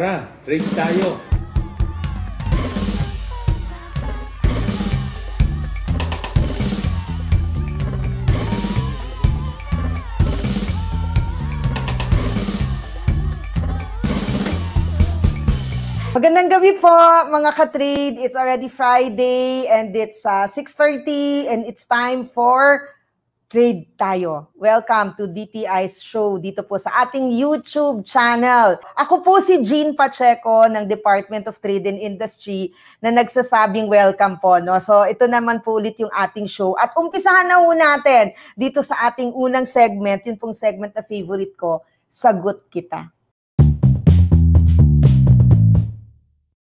Tara, trade tayo. Magandang gabi po mga ka-trade. It's already Friday and it's uh, 6.30 and it's time for Trade Tayo. Welcome to DTI's show dito po sa ating YouTube channel. Ako po si Jean Pacheco ng Department of Trade and Industry na nagsasabing welcome po. No? So ito naman po ulit yung ating show. At umpisahan na ho natin dito sa ating unang segment, yun pong segment na favorite ko, Sagot Kita.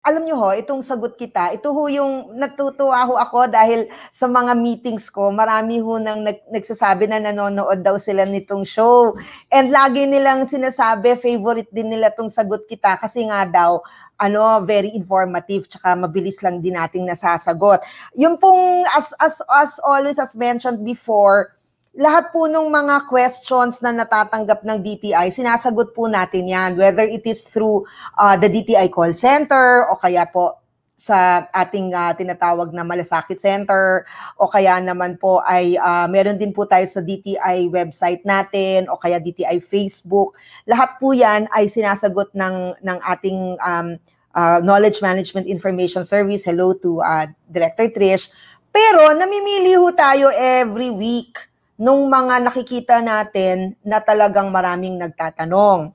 Alam nyo ho, itong sagot kita, ito ho yung natutuwa ho ako dahil sa mga meetings ko, marami ho nang nag, nagsasabi na nanonood daw sila nitong show. And lagi nilang sinasabi, favorite din nila itong sagot kita kasi nga daw, ano, very informative, tsaka mabilis lang din nating nasasagot. Yung pong, as, as, as always, as mentioned before, lahat po ng mga questions na natatanggap ng DTI, sinasagot po natin yan, whether it is through uh, the DTI call center o kaya po sa ating uh, tinatawag na malasakit center o kaya naman po ay uh, meron din po tayo sa DTI website natin o kaya DTI Facebook. Lahat po yan ay sinasagot ng, ng ating um, uh, Knowledge Management Information Service. Hello to uh, Director Trish. Pero namimili ho tayo every week nung mga nakikita natin na talagang maraming nagtatanong.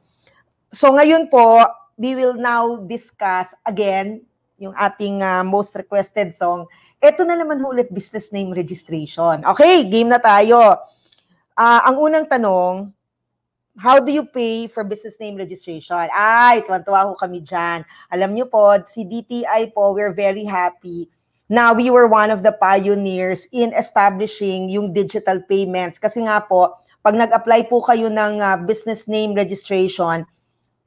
So ngayon po, we will now discuss again yung ating uh, most requested song. Ito na naman ulit business name registration. Okay, game na tayo. Uh, ang unang tanong, how do you pay for business name registration? Ay, tuwan-tuwa ko kami dyan. Alam niyo po, si DTI po, we're very happy na we were one of the pioneers in establishing yung digital payments. Kasi nga po, pag nag-apply po kayo ng uh, business name registration,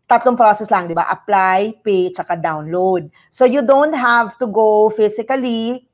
tatlong process lang, di ba? Apply, pay, tsaka download. So you don't have to go physically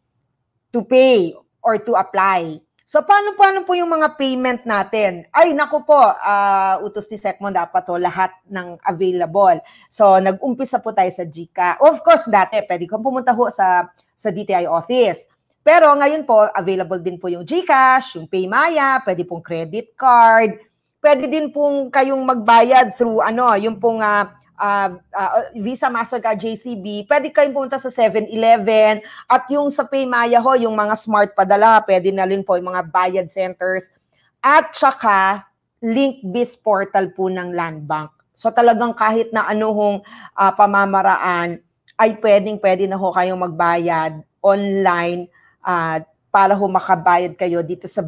to pay or to apply. So paano paano po yung mga payment natin? Ay nako po, uh, utos ni Secmon dapat to lahat ng available. So nag-umpisa po tayo sa GCA. Of course dati pwede kang pumunta ho sa sa DTI office. Pero ngayon po, available din po yung GCash, yung Paymaya, pwede pong credit card, pwede din pong kayong magbayad through ano, yung pong uh, uh, uh, Visa, Mastercard, JCB, pwede kayong pumunta sa 7-Eleven at yung sa Paymaya ho, yung mga smart padala, pwede na rin po yung mga bayad centers at saka LinkBiz portal po ng Land Bank. So talagang kahit na ano hong uh, pamamaraan, ay pwedeng pwede na ho kayong magbayad online uh, para ho makabayad kayo dito sa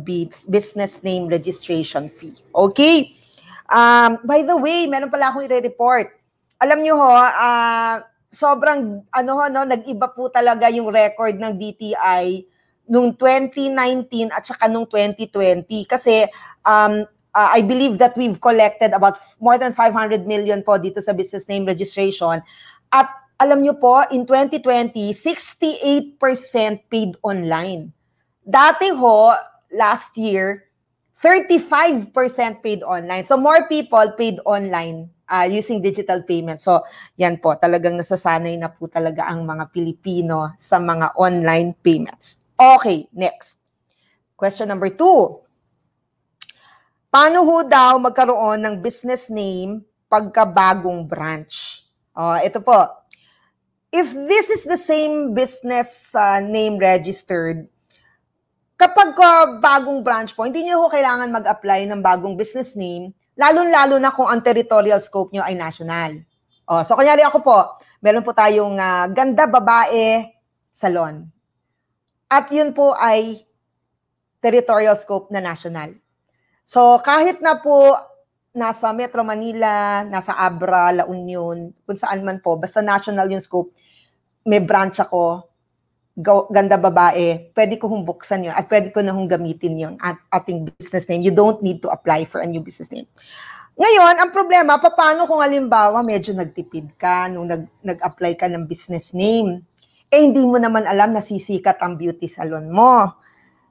business name registration fee. Okay? Um, by the way, meron pala akong i-report. Alam niyo ho, uh, sobrang ano ho, no, nag-iba po talaga yung record ng DTI nung 2019 at saka nung 2020 kasi um, uh, I believe that we've collected about more than 500 million po dito sa business name registration at alam nyo po, in 2020, 68% paid online. Dati ho, last year, 35% paid online. So more people paid online uh, using digital payment. So yan po, talagang nasasanay na po talaga ang mga Pilipino sa mga online payments. Okay, next. Question number two. Paano ho daw magkaroon ng business name pagkabagong branch? Oh, ito po if this is the same business uh, name registered, kapag uh, bagong branch po, hindi niyo kailangan mag-apply ng bagong business name, lalo-lalo na kung ang territorial scope niyo ay national. Oh, so, kunyari ako po, meron po tayong uh, ganda babae salon. At yun po ay territorial scope na national. So, kahit na po nasa Metro Manila, nasa Abra, La Union, kung saan man po, basta national yung scope, may branch ako, ganda babae, pwede ko hong buksan yun at pwede ko na hong gamitin yung at ating business name. You don't need to apply for a new business name. Ngayon, ang problema, paano kung halimbawa medyo nagtipid ka nung nag, nag-apply ka ng business name? Eh, hindi mo naman alam na sisikat ang beauty salon mo.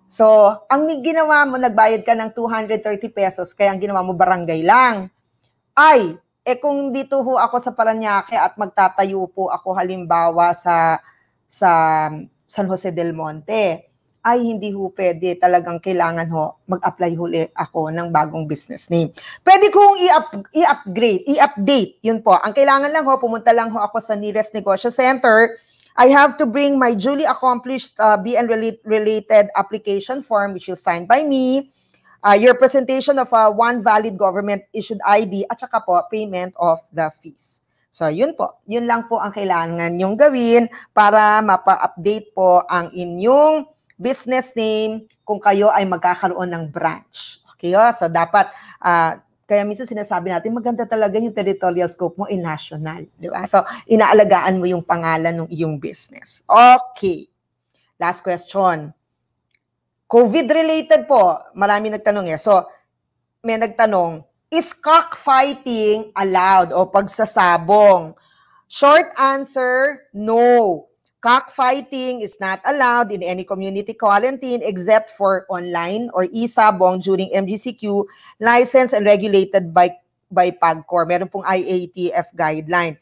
So, ang ginawa mo, nagbayad ka ng 230 pesos, kaya ang ginawa mo barangay lang. Ay, Eh kung dito ho ako sa Paranaque at magtatayo po ako halimbawa sa sa San Jose del Monte, ay hindi ho pwede. Talagang kailangan ho mag-apply huli ako ng bagong business name. Pwede kong i-upgrade, i-update. Yun po. Ang kailangan lang ho, pumunta lang ho ako sa nearest negosyo center. I have to bring my duly accomplished uh, BN related application form which is signed by me, uh, your presentation of uh, one valid government issued ID at saka po payment of the fees. So, yun po. Yun lang po ang kailangan nyong gawin para mapa-update po ang inyong business name kung kayo ay magkakaroon ng branch. Okay, oh? so dapat uh, kaya minsan sinasabi natin, maganda talaga yung territorial scope mo in national. Di ba? So, inaalagaan mo yung pangalan ng iyong business. Okay. Last question. COVID-related po. Marami nagtanong eh. So, may nagtanong, is cockfighting allowed o pagsasabong? Short answer, no. Cockfighting is not allowed in any community quarantine except for online or e-sabong during MGCQ licensed and regulated by by PAGCOR. Meron pong IATF guideline.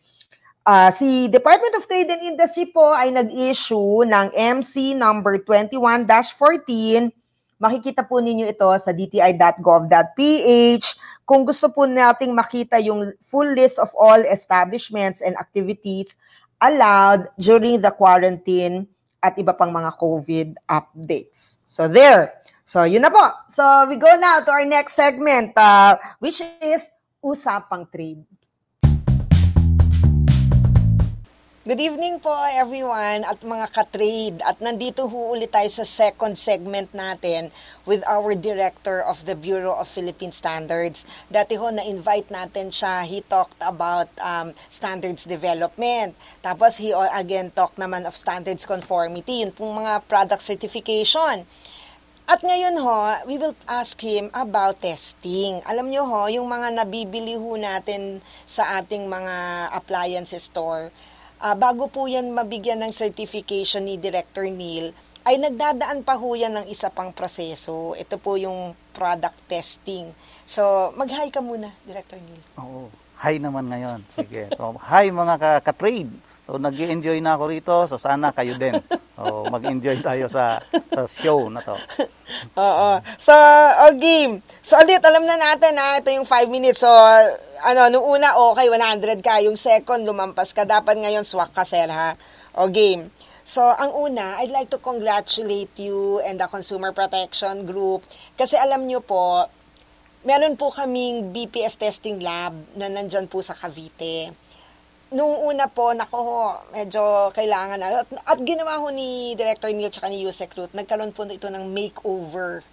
Uh, si Department of Trade and Industry po ay nag-issue ng MC number 21-14. Makikita po ninyo ito sa dti.gov.ph. Kung gusto po nating makita yung full list of all establishments and activities allowed during the quarantine at iba pang mga COVID updates. So there. So yun na po. So we go now to our next segment uh, which is Usapang Trade. Good evening po everyone at mga ka-trade. At nandito ho ulit tayo sa second segment natin with our Director of the Bureau of Philippine Standards. Dati ho na-invite natin siya. He talked about um, standards development. Tapos he again talked naman of standards conformity, yun pong mga product certification. At ngayon ho, we will ask him about testing. Alam nyo ho, yung mga nabibili ho natin sa ating mga appliance store, uh, bago po yan mabigyan ng certification ni Director Neil, ay nagdadaan pa ho yan ng isa pang proseso. Ito po yung product testing. So, mag-hi ka muna, Director Neil. Oo. Hi naman ngayon. Sige. So, hi mga ka-trade. So, nag enjoy na ako rito. So, sana kayo din. So, mag-enjoy tayo sa, sa show na to. Oo. So, o game. So, ulit, alam na natin na ito yung 5 minutes. So, ano, nung una, okay, 100 ka. Yung second, lumampas ka. Dapat ngayon, swak ka, sir, ha? O game. So, ang una, I'd like to congratulate you and the Consumer Protection Group. Kasi alam nyo po, meron po kaming BPS testing lab na nandyan po sa Cavite nung una po, nako ho, medyo kailangan na. At, at ginawa ho ni Director Neil tsaka ni Yusek Ruth, nagkaroon po ito ng makeover.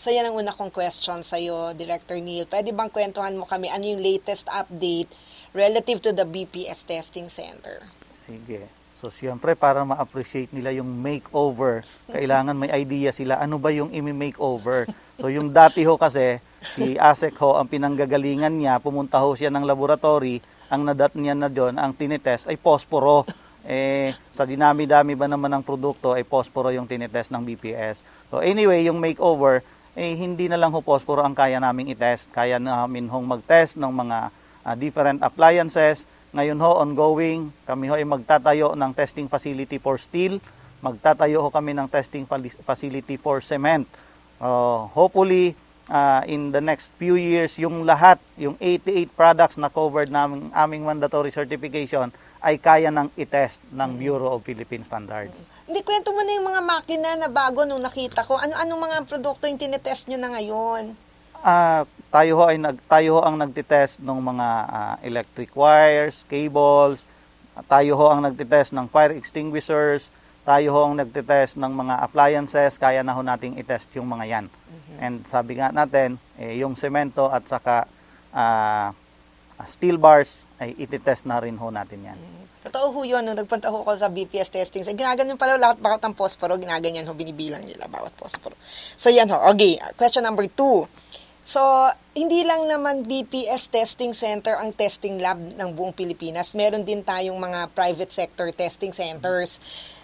So yan ang una kong question sa iyo, Director Neil. Pwede bang kwentuhan mo kami ano yung latest update relative to the BPS Testing Center? Sige. So, siyempre, para ma-appreciate nila yung makeover, kailangan may idea sila, ano ba yung imi-makeover? So, yung dati ho kasi, si ASEC ho, ang pinanggagalingan niya, pumunta ho siya ng laboratory, ang nadat niya na doon, ang tinitest ay posporo. Eh, sa dinami-dami ba naman ng produkto ay posporo yung tinitest ng BPS. So anyway, yung makeover, eh, hindi na lang ho posporo ang kaya naming itest. Kaya namin hong mag-test ng mga uh, different appliances. Ngayon ho, ongoing, kami ho ay magtatayo ng testing facility for steel. Magtatayo ho kami ng testing facility for cement. Uh, hopefully, uh, in the next few years, yung lahat, yung 88 products na covered namin aming mandatory certification ay kaya nang i-test ng mm. Bureau of Philippine Standards. Hindi, kwento mo na yung mga makina na bago nung nakita ko. Ano anong mga produkto yung tinetest nyo na ngayon? Uh, tayo ho ay nag tayo ho ang nagtitest ng mga uh, electric wires, cables. Tayo ho ang nagtitest ng fire extinguishers. Tayo ho ang nagtitest ng mga appliances. Kaya na ho nating i-test yung mga yan. And sabi nga natin, eh, yung semento at saka uh, steel bars ay ititest na rin ho natin yan. Mm. Totoo ho yun, nung nagpunta ho ako sa BPS testing, so, ginaganyan pala lahat bakit ng posporo, ginaganyan ho, binibilang nila bawat posporo. So yan ho, okay, question number two. So, hindi lang naman BPS Testing Center ang testing lab ng buong Pilipinas. Meron din tayong mga private sector testing centers.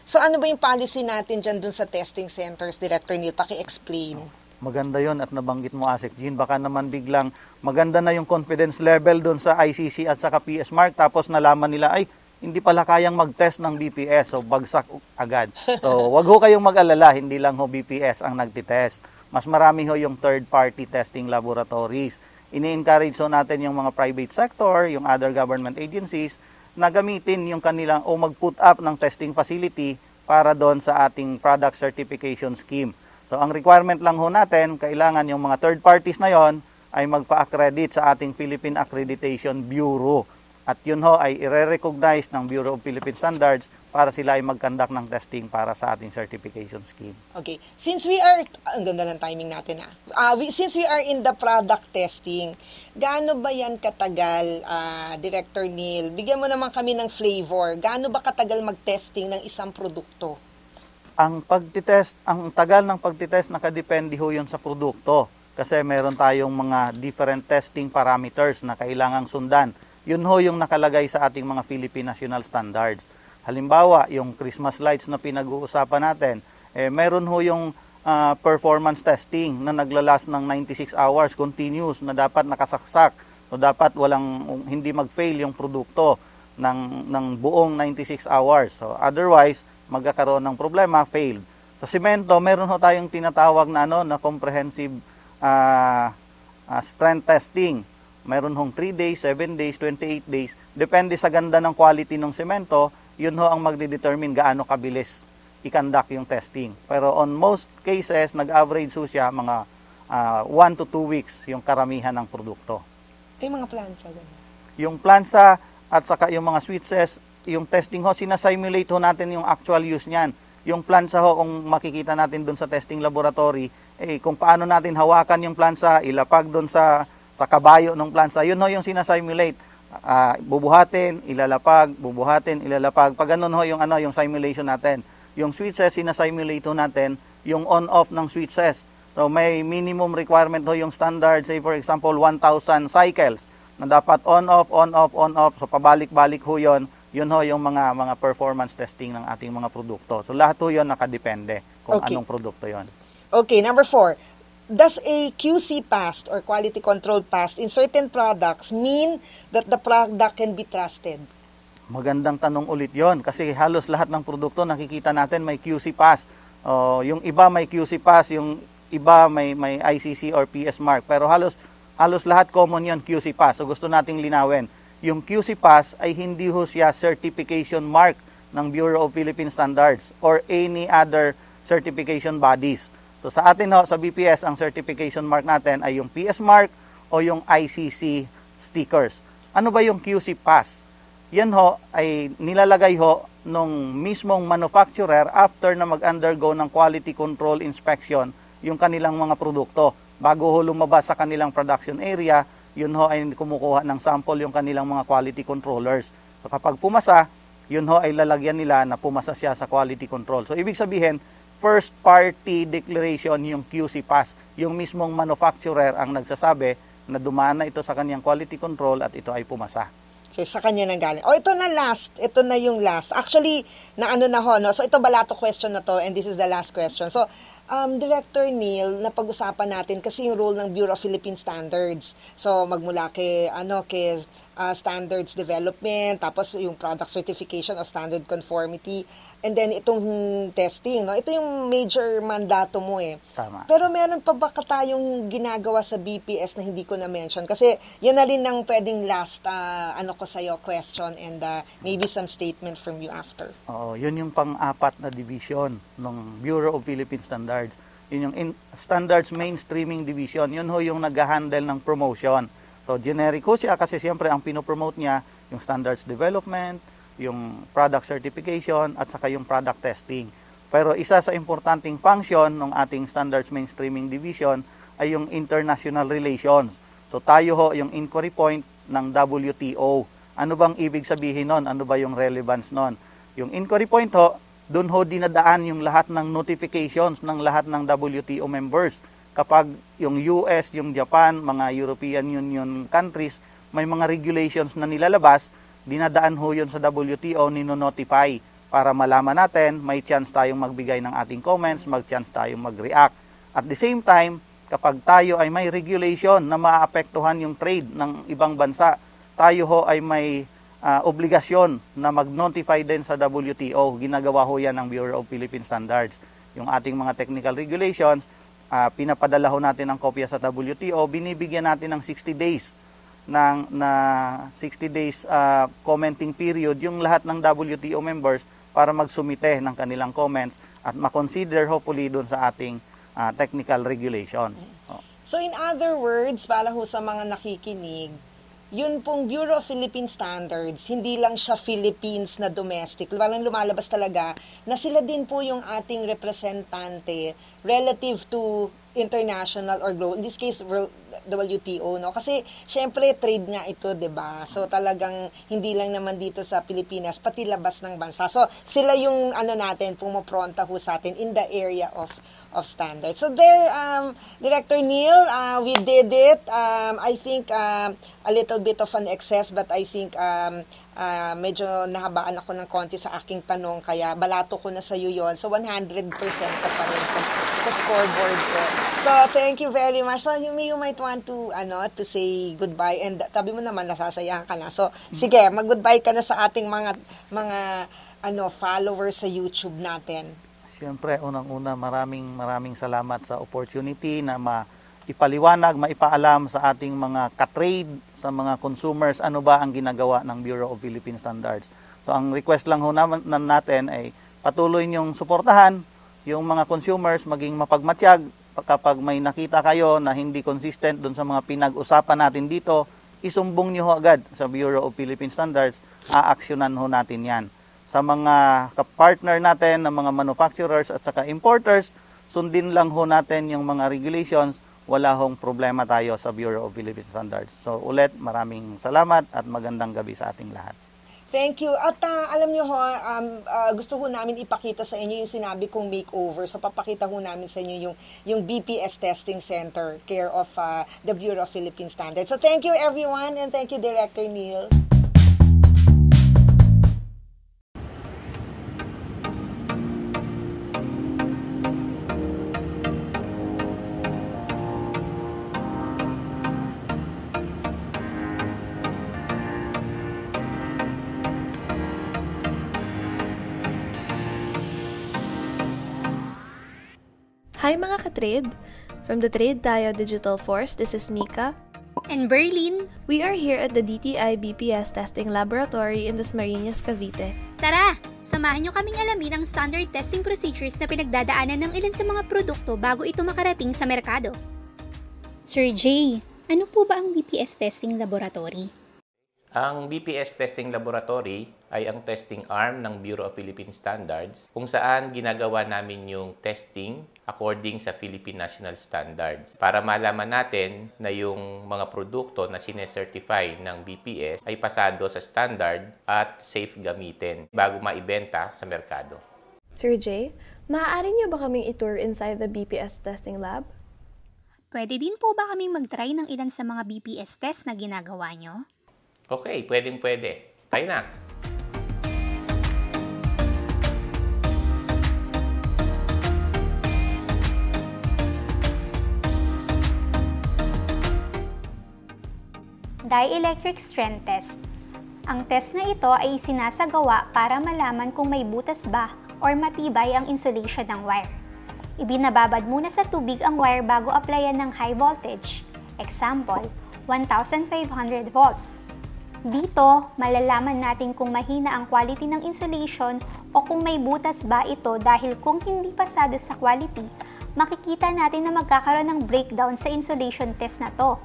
So, ano ba yung policy natin dyan dun sa testing centers, Director Neil? Paki-explain. Maganda yon at nabanggit mo Asik Jean, baka naman biglang maganda na yung confidence level doon sa ICC at sa PS Mark tapos nalaman nila ay hindi pala kayang mag-test ng BPS so bagsak agad. So wag ho kayong mag-alala, hindi lang ho BPS ang nagtitest. Mas marami ho yung third party testing laboratories. Ini-encourage ho natin yung mga private sector, yung other government agencies na gamitin yung kanilang o mag-put up ng testing facility para doon sa ating product certification scheme. So ang requirement lang ho natin, kailangan yung mga third parties na yon ay magpa-accredit sa ating Philippine Accreditation Bureau. At yun ho ay i-recognize ng Bureau of Philippine Standards para sila ay mag-conduct ng testing para sa ating certification scheme. Okay. Since we are, ang ganda ng timing natin ah. Ah, we, since we are in the product testing, gaano ba yan katagal, ah, Director Neil? Bigyan mo naman kami ng flavor. Gaano ba katagal mag-testing ng isang produkto? Ang pagtitest, ang tagal ng pagtitest nakadepende ho yun sa produkto. Kasi meron tayong mga different testing parameters na kailangang sundan. Yun ho yung nakalagay sa ating mga Philippine National Standards. Halimbawa, yung Christmas lights na pinag-uusapan natin, eh, meron ho yung ah, performance testing na naglalas ng 96 hours continuous na dapat nakasaksak. So dapat walang hindi mag-fail yung produkto ng ng buong 96 hours. So otherwise, magkakaroon ng problema, failed. Sa semento, meron ho tayong tinatawag na ano na comprehensive ah, ah, strength testing. Meron hong 3 days, 7 days, 28 days. Depende sa ganda ng quality ng semento, yun ho ang magde-determine gaano kabilis i-conduct yung testing. Pero on most cases, nag-average ho siya mga 1 to 2 weeks yung karamihan ng produkto. Ay, mga plancha. ganun. Yung plansa at saka yung mga switches, yung testing ho, sinasimulate ho natin yung actual use niyan. Yung plansa ho, kung makikita natin doon sa testing laboratory, eh, kung paano natin hawakan yung plansa, ilapag doon sa, sa kabayo ng plansa, yun ho yung sinasimulate. Ah, bubuhatin, ilalapag, bubuhatin, ilalapag. Pag ganun ho yung, ano, yung simulation natin. Yung switches, sinasimulate ho natin yung on-off ng switches. So may minimum requirement ho yung standard, say for example, 1,000 cycles na dapat on-off, on-off, on-off. So pabalik-balik ho yun. Yun ho yung mga mga performance testing ng ating mga produkto. So lahat ho yun nakadepende kung Okay. anong produkto yon. Okay, number four. Does a QC passed or quality control passed in certain products mean that the product can be trusted? Magandang tanong ulit yon kasi halos lahat ng produkto nakikita natin may QC pass. Oh, yung iba may QC pass, yung iba may may ICC or PS mark. Pero halos halos lahat common yon QC pass. So gusto nating linawin. Yung QC pass ay hindi ho siya certification mark ng Bureau of Philippine Standards or any other certification bodies. So sa atin ho, sa BPS, ang certification mark natin ay yung PS mark o yung ICC stickers. Ano ba yung QC pass? Yan ho ay nilalagay ho nung mismong manufacturer after na mag-undergo ng quality control inspection yung kanilang mga produkto. Bago ho lumabas sa kanilang production area, yun ho ay kumukuha ng sample yung kanilang mga quality controllers. So kapag pumasa, yun ho ay lalagyan nila na pumasa siya sa quality control. So ibig sabihin, first party declaration yung QC pass. Yung mismong manufacturer ang nagsasabi na dumaan na ito sa kanyang quality control at ito ay pumasa. So, sa kanya nang galing. O, ito na last. Ito na yung last. Actually, na ano na ho, no? So, ito balato question na to and this is the last question. So, um, Director Neil, napag-usapan natin kasi yung role ng Bureau of Philippine Standards. So, magmula kay, ano, kay uh, standards development, tapos yung product certification o standard conformity, and then itong testing, no? Ito yung major mandato mo eh. Tama. Pero meron pa ba tayong ginagawa sa BPS na hindi ko na-mention? Kasi yan na rin ang pwedeng last ah, ano ko sa'yo question and ah, maybe some statement from you after. Oo, yun yung pang-apat na division ng Bureau of Philippine Standards. Yun yung in- Standards Mainstreaming Division. Yun ho yung nag-handle ng promotion. So, generic ho siya kasi siyempre ang pinopromote niya yung standards development, yung product certification, at saka yung product testing. Pero isa sa importanteng function ng ating Standards Mainstreaming Division ay yung international relations. So tayo ho yung inquiry point ng WTO. Ano bang ibig sabihin nun? Ano ba yung relevance nun? Yung inquiry point ho, doon ho dinadaan yung lahat ng notifications ng lahat ng WTO members. Kapag yung US, yung Japan, mga European Union countries, may mga regulations na nilalabas, dinadaan ho yun sa WTO, nino-notify para malaman natin, may chance tayong magbigay ng ating comments, mag-chance tayong mag-react. At the same time, kapag tayo ay may regulation na maapektuhan yung trade ng ibang bansa, tayo ho ay may ah, obligasyon na mag-notify din sa WTO. Ginagawa ho yan ng Bureau of Philippine Standards. Yung ating mga technical regulations, ah, pinapadala ho natin ang kopya sa WTO, binibigyan natin ng 60 days ng na 60 days ah, commenting period yung lahat ng WTO members para magsumite ng kanilang comments at makonsider hopefully doon sa ating ah, technical regulations. So in other words, para ho sa mga nakikinig, yun pong Bureau of Philippine Standards, hindi lang siya Philippines na domestic. Parang lumalabas talaga na sila din po yung ating representante relative to international or global, in this case, WTO, no? Kasi, syempre, trade nga ito, ba So, talagang hindi lang naman dito sa Pilipinas, pati labas ng bansa. So, sila yung, ano natin, pumopronta ho sa atin in the area of of standards. So there, um, Director Neil, uh, we did it. Um, I think um, a little bit of an excess, but I think um, uh, medyo nahabaan ako ng konti sa aking tanong, kaya balato ko na sa iyo yon. So 100% ka pa rin sa, sa scoreboard ko. So thank you very much. So you, you might want to, ano, to say goodbye. And tabi mo naman, nasasayahan ka na. So sige, mag-goodbye ka na sa ating mga, mga ano, followers sa YouTube natin. Siyempre, unang-una, maraming maraming salamat sa opportunity na maipaliwanag, maipaalam sa ating mga katrade, sa mga consumers, ano ba ang ginagawa ng Bureau of Philippine Standards. So, ang request lang ho naman natin ay patuloy niyong suportahan yung mga consumers, maging mapagmatsyag kapag may nakita kayo na hindi consistent doon sa mga pinag-usapan natin dito, isumbong niyo ho agad sa Bureau of Philippine Standards, aaksyonan ho natin yan sa mga partner natin ng mga manufacturers at saka importers, sundin lang ho natin yung mga regulations, wala hong problema tayo sa Bureau of Philippine Standards. So ulit, maraming salamat at magandang gabi sa ating lahat. Thank you. At uh, alam nyo ho, um, uh, gusto ho namin ipakita sa inyo yung sinabi kong makeover. So papakita ho namin sa inyo yung, yung BPS Testing Center, care of uh, the Bureau of Philippine Standards. So thank you everyone and thank you Director Neil. Hi mga ka-trade! From the Trade Tayo Digital Force, this is Mika. And Berlin, We are here at the DTI BPS Testing Laboratory in Dasmariñas, Cavite. tara! Samahan nyo kaming alamin ang standard testing procedures na pinagdadaanan ng ilan sa mga produkto bago ito makarating sa merkado. Sir Jay, ano po ba ang BPS Testing Laboratory? Ang BPS Testing Laboratory ay ang testing arm ng Bureau of Philippine Standards kung saan ginagawa namin yung testing according sa Philippine National Standards para malaman natin na yung mga produkto na sinecertify ng BPS ay pasado sa standard at safe gamitin bago maibenta sa merkado. Sir Jay, maaari niyo ba kaming itour inside the BPS Testing Lab? Pwede din po ba kaming mag-try ng ilan sa mga BPS test na ginagawa nyo? Okay, pwedeng pwede. Tayo na! Dielectric strength test. Ang test na ito ay sinasagawa para malaman kung may butas ba or matibay ang insulation ng wire. Ibinababad muna sa tubig ang wire bago applyan ng high voltage. Example, 1,500 volts. Dito, malalaman natin kung mahina ang quality ng insulation o kung may butas ba ito dahil kung hindi pasado sa quality, makikita natin na magkakaroon ng breakdown sa insulation test na to.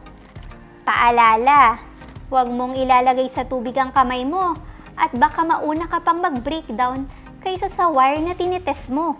Paalala, huwag mong ilalagay sa tubig ang kamay mo at baka mauna ka pang mag-breakdown kaysa sa wire na tinitest mo.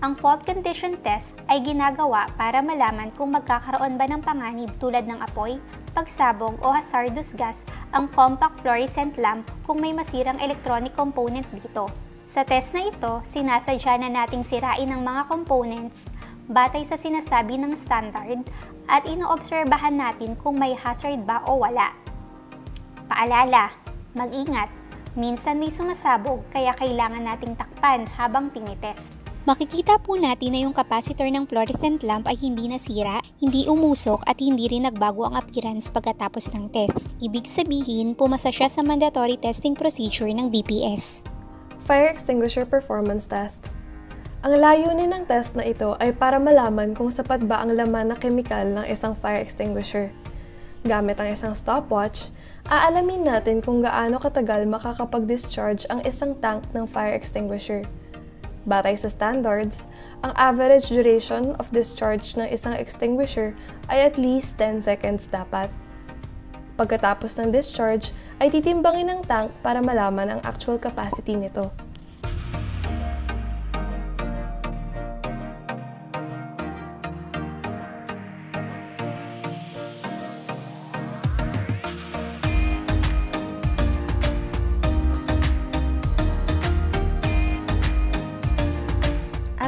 Ang fault condition test ay ginagawa para malaman kung magkakaroon ba ng panganib tulad ng apoy, pagsabog o hazardous gas ang compact fluorescent lamp kung may masirang electronic component dito. Sa test na ito, sinasadya na nating sirain ang mga components batay sa sinasabi ng standard at inoobserbahan natin kung may hazard ba o wala. Paalala, mag-ingat, minsan may sumasabog kaya kailangan nating takpan habang tinitest. Makikita po natin na yung capacitor ng fluorescent lamp ay hindi nasira, hindi umusok at hindi rin nagbago ang appearance pagkatapos ng test. Ibig sabihin, pumasa siya sa mandatory testing procedure ng BPS. Fire Extinguisher Performance Test Ang layunin ng test na ito ay para malaman kung sapat ba ang laman na kemikal ng isang fire extinguisher. Gamit ang isang stopwatch, aalamin natin kung gaano katagal makakapag-discharge ang isang tank ng fire extinguisher. Batay sa standards, ang average duration of discharge ng isang extinguisher ay at least 10 seconds dapat. Pagkatapos ng discharge, ay titimbangin ng tank para malaman ang actual capacity nito.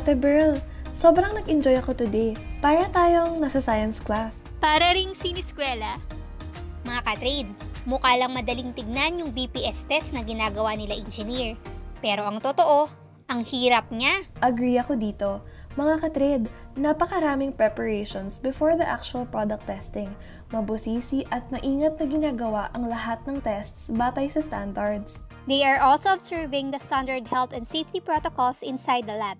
Ate Beryl, sobrang nag-enjoy ako today. Para tayong nasa science class. Para ring siniskwela. Mga katrade, mukha lang madaling tignan yung BPS test na ginagawa nila engineer. Pero ang totoo, ang hirap niya. Agree ako dito. Mga katred, napakaraming preparations before the actual product testing. Mabusisi at maingat na ginagawa ang lahat ng tests batay sa standards. They are also observing the standard health and safety protocols inside the lab.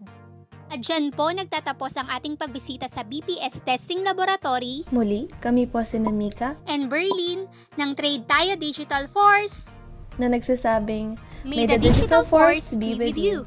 At dyan po nagtatapos ang ating pagbisita sa BPS Testing Laboratory Muli, kami po si Namika and Berlin ng Trade Tayo Digital Force. na nagsasabing, May the digital force be with you.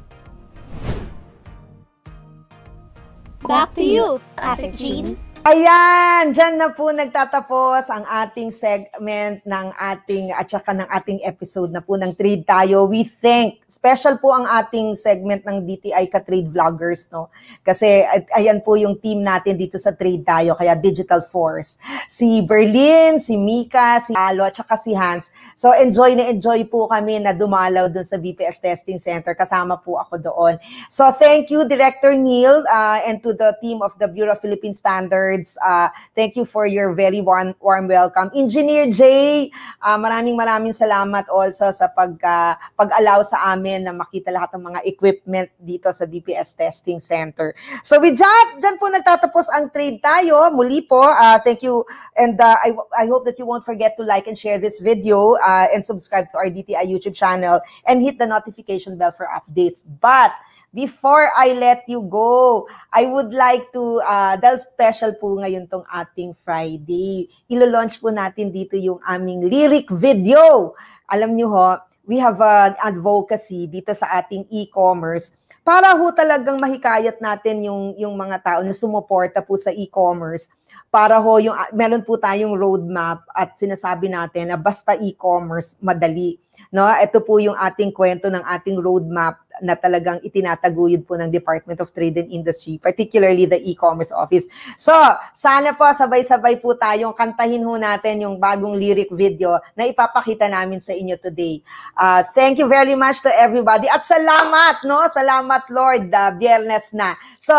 Back to you, Asik Jean. Ayan, dyan na po nagtatapos ang ating segment ng ating at saka ng ating episode na po ng Trade Tayo. We thank, special po ang ating segment ng DTI ka-trade vloggers, no? Kasi at, ayan po yung team natin dito sa Trade Tayo, kaya Digital Force. Si Berlin, si Mika, si Alo, at saka si Hans. So enjoy na enjoy po kami na dumalaw dun sa BPS Testing Center. Kasama po ako doon. So thank you, Director Neil, uh, and to the team of the Bureau of Philippine Standards. Uh, thank you for your very warm, warm welcome. Engineer Jay, uh, maraming maraming salamat also sa pag, uh, pag-allow sa amin na makita lahat ng mga equipment dito sa BPS Testing Center. So with that, dyan po nagtatapos ang trade tayo. Muli po, uh, thank you. And uh, I, I hope that you won't forget to like and share this video uh, and subscribe to our DTI YouTube channel and hit the notification bell for updates. But Before I let you go, I would like to, uh, dahil special po ngayon tong ating Friday, ilo-launch po natin dito yung aming lyric video. Alam nyo ho, we have an advocacy dito sa ating e-commerce para ho talagang mahikayat natin yung, yung mga tao na sumuporta po sa e-commerce para ho yung meron po tayong roadmap at sinasabi natin na basta e-commerce madali no? Ito po yung ating kwento ng ating roadmap na talagang itinataguyod po ng Department of Trade and Industry particularly the e-commerce office. So sana po sabay-sabay po tayong kantahin ho natin yung bagong lyric video na ipapakita namin sa inyo today. Uh, thank you very much to everybody at salamat no? Salamat Lord uh, biyernes na. So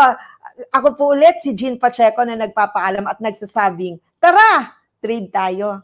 ako po ulit si Jean Pacheco na nagpapaalam at nagsasabing, tara, trade tayo.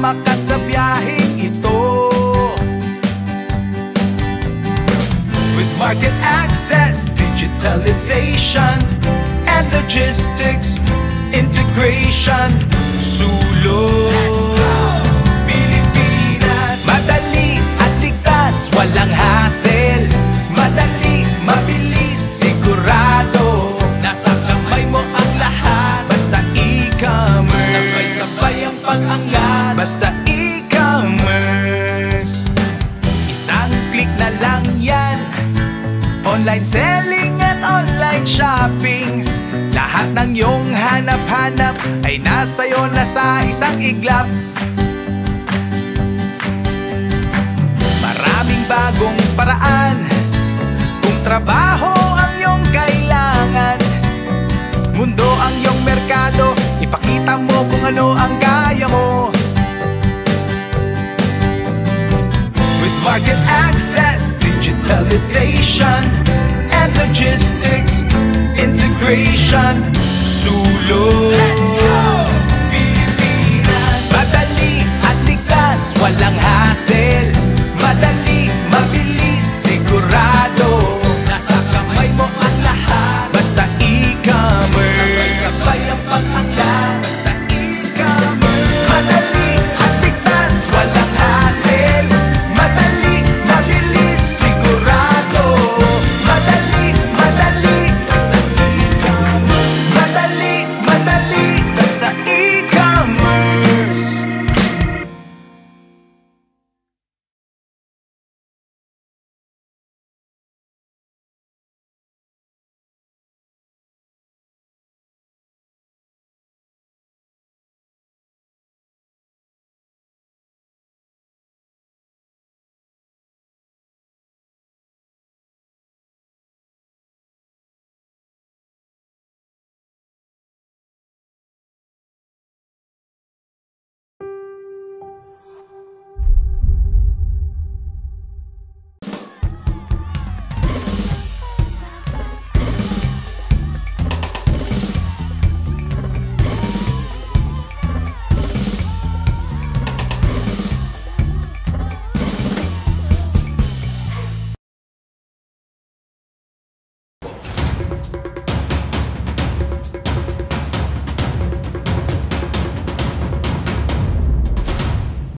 Kasama ka sa biyaheng ito. With market access, digitalization, and logistics integration, sulong isang iglap. Maraming bagong paraan Kung trabaho ang iyong kailangan. Mundo ang iyong merkado Ipakita mo kung ano ang kaya mo. With market access, digitalization And logistics, integration Walang hassle, madali, mabilis, sigurado. Nasa kamay mo ang